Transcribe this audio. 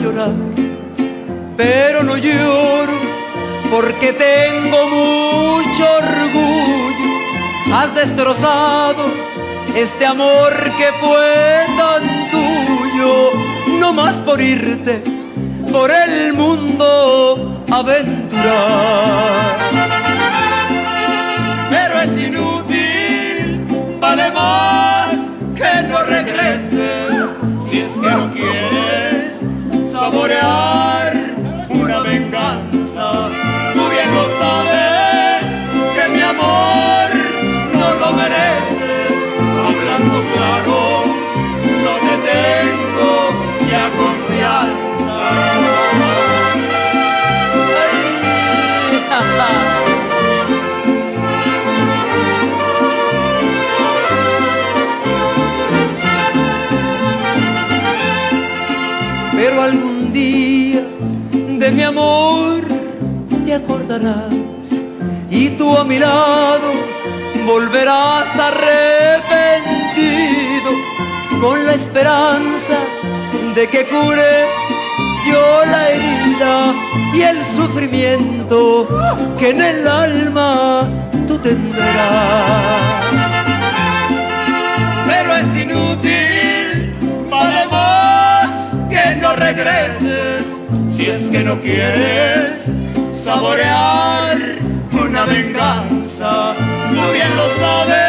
llorar, pero no lloro porque tengo mucho orgullo. Has destrozado este amor que fue tan tuyo, no más por irte por el mundo aventurar. Pero es inútil, vale más que no que no quieres saborear Pero algún día de mi amor te acordarás y tú a mi lado volverás arrepentido con la esperanza de que cure yo la herida y el sufrimiento que en el alma tú tendrás. Pero es inútil, si es que no quieres saborear una venganza. Tú bien lo sabes